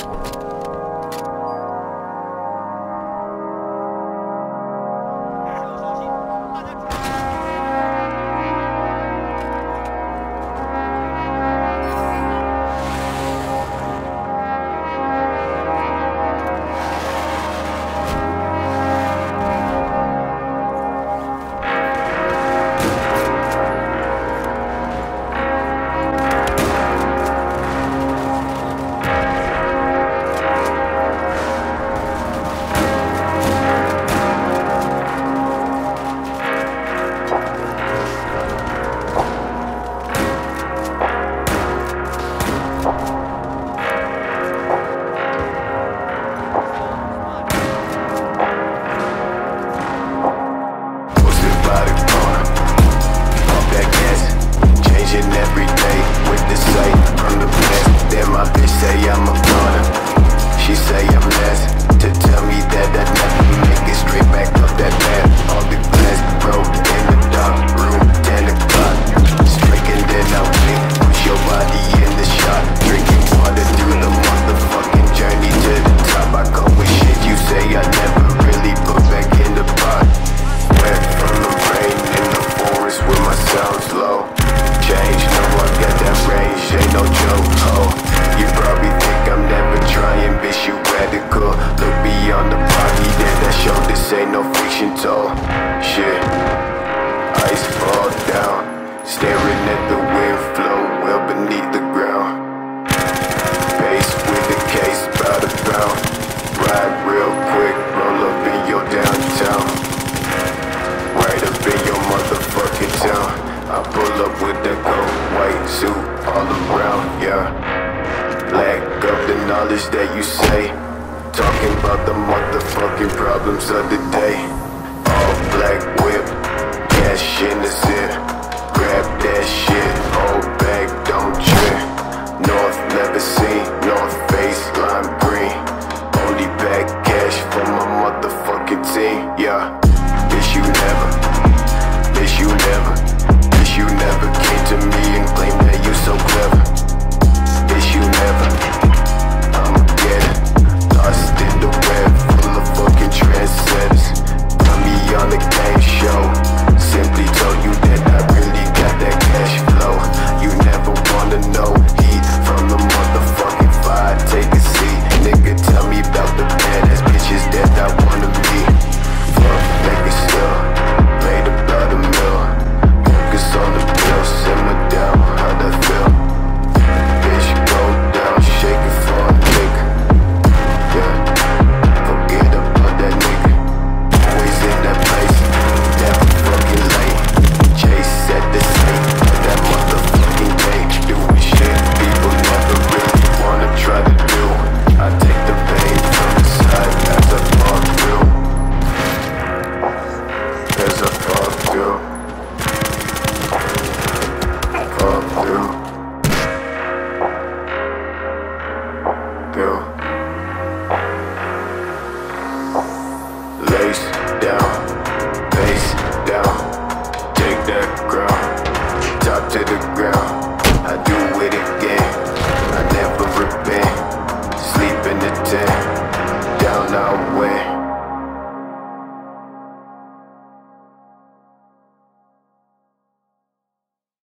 You. down, staring at the wind flow well beneath the ground. Face with the case by the pound, ride real quick, roll up in your downtown. Right up in your motherfucking town, I pull up with that gold white suit all around, yeah. Lack of the knowledge that you say, talking about the motherfucking problems of the day. All black whip. that shit. somewhere